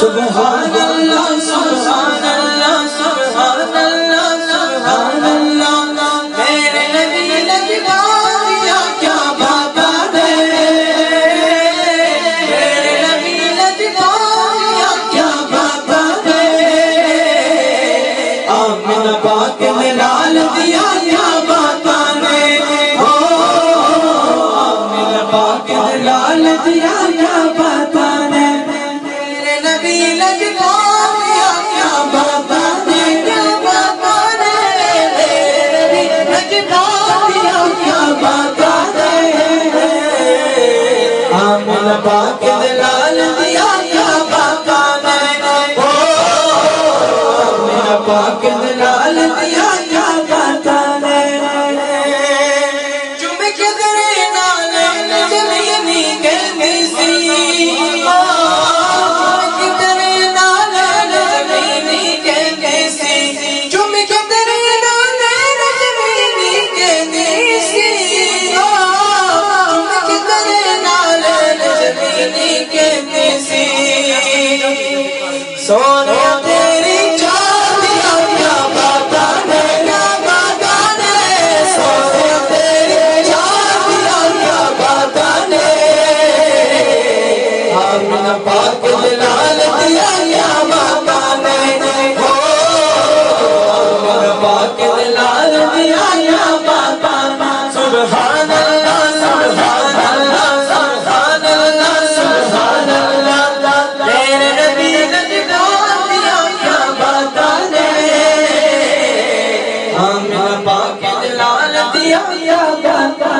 سبحان اللہ سبحان اللہ سبحان اللہ سبحان اللہ۔ میرے نبی لگتا یا کیا بات ہے؟ میرے نبی لگتا یا کیا بات ہے؟ آپ نے پاک میں ڈال دیا، کیا بات ہے؟ آپ نے پاک میں ڈال دیا۔ ¡Vamos a la parte de la... سونے ya ya ya